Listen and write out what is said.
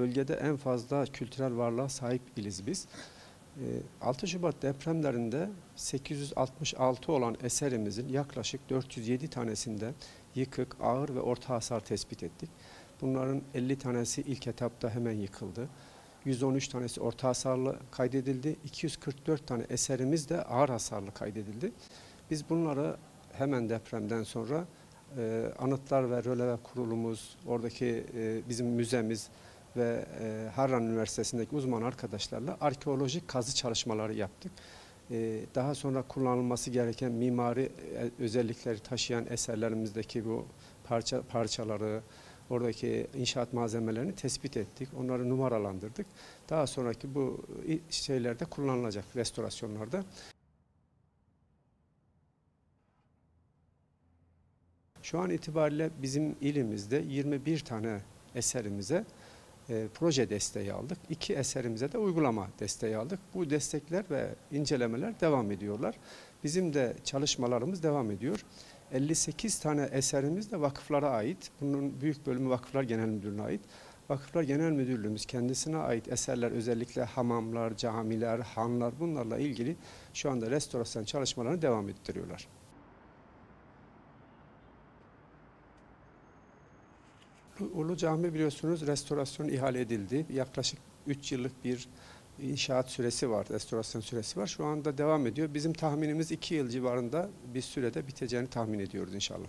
bölgede en fazla kültürel varlığa sahip iliz biz. Ee, 6 Şubat depremlerinde 866 olan eserimizin yaklaşık 407 tanesinde yıkık, ağır ve orta hasar tespit ettik. Bunların 50 tanesi ilk etapta hemen yıkıldı. 113 tanesi orta hasarlı kaydedildi. 244 tane eserimiz de ağır hasarlı kaydedildi. Biz bunları hemen depremden sonra e, Anıtlar ve Röleve Kurulumuz, oradaki e, bizim müzemiz ve e, Harran Üniversitesi'ndeki uzman arkadaşlarla arkeolojik kazı çalışmaları yaptık. E, daha sonra kullanılması gereken mimari e, özellikleri taşıyan eserlerimizdeki bu parça parçaları, oradaki inşaat malzemelerini tespit ettik. Onları numaralandırdık. Daha sonraki bu şeylerde kullanılacak restorasyonlarda. Şu an itibariyle bizim ilimizde 21 tane eserimize e, proje desteği aldık. İki eserimize de uygulama desteği aldık. Bu destekler ve incelemeler devam ediyorlar. Bizim de çalışmalarımız devam ediyor. 58 tane eserimiz de vakıflara ait. Bunun büyük bölümü Vakıflar Genel Müdürlüğü'ne ait. Vakıflar Genel Müdürlüğümüz kendisine ait eserler özellikle hamamlar, camiler, hanlar bunlarla ilgili şu anda restorasyon çalışmalarını devam ettiriyorlar. Ulu Cami biliyorsunuz restorasyon ihale edildi. Yaklaşık 3 yıllık bir inşaat süresi var, restorasyon süresi var. Şu anda devam ediyor. Bizim tahminimiz 2 yıl civarında bir sürede biteceğini tahmin ediyoruz inşallah.